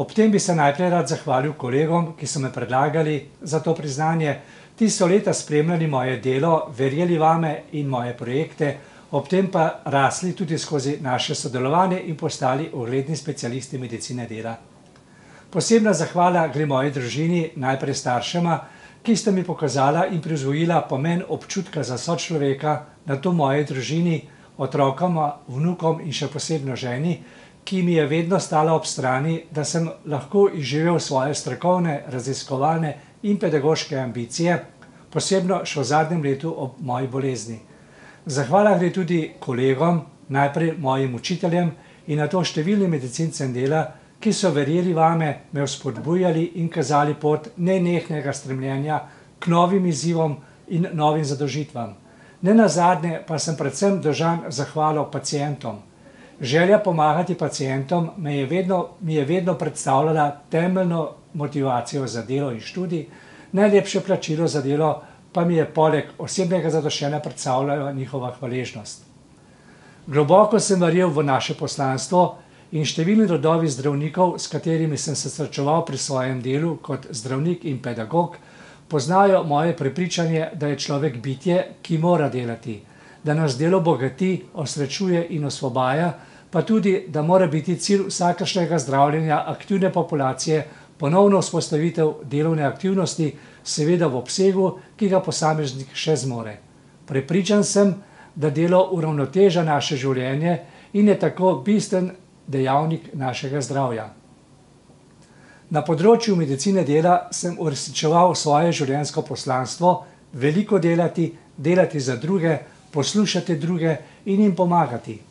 Ob tem bi se najprej rad zahvalil kolegom, ki so me predlagali za to priznanje. Ti so leta spremljali moje delo, verjeli vame in moje projekte, ob tem pa rasli tudi skozi naše sodelovanje in postali ugledni specialisti medicine dela. Posebna zahvala gre moji družini, najprej staršema, ki sta mi pokazala in privzgojila pomen občutka za sočloveka, nato moji družini, otrokoma, vnukom in še posebno ženi, ki mi je vedno stala ob strani, da sem lahko izživel svoje strokovne, raziskovalne in pedagoške ambicije, posebno še v zadnjem letu ob moji bolezni. Zahvala gre tudi kolegom, najprej mojim učiteljem in nato številnim medicincem dela, ki so verjeli vame, me vzpodbujali in kazali pot nenehnega stremljenja k novim izzivom in novim zadolžitvam. Nenazadnje pa sem predvsem dolžan zahvalo pacientom. Želja pomagati pacientom me je vedno, mi je vedno predstavljala temeljno motivacijo za delo in študij, najlepše plačilo za delo pa mi je poleg osebnega zadoščenja predstavljala njihova hvaležnost. Globoko sem verjel v naše poslanstvo in številni rodovi zdravnikov, s katerimi sem se srečeval pri svojem delu kot zdravnik in pedagog, poznajo moje prepričanje, da je človek bitje, ki mora delati, da nas delo bogati, osrečuje in osvobaja, pa tudi, da mora biti cilj vsakršnega zdravljenja aktivne populacije ponovno vzpostavitev delovne aktivnosti, seveda v obsegu, ki ga posameznik še zmore. Prepričan sem, da delo uravnoteža naše življenje in je tako bistven dejavnik našega zdravja. Na področju medicine dela sem uresničeval svoje življenjsko poslanstvo, veliko delati, delati za druge, poslušati druge in jim pomagati.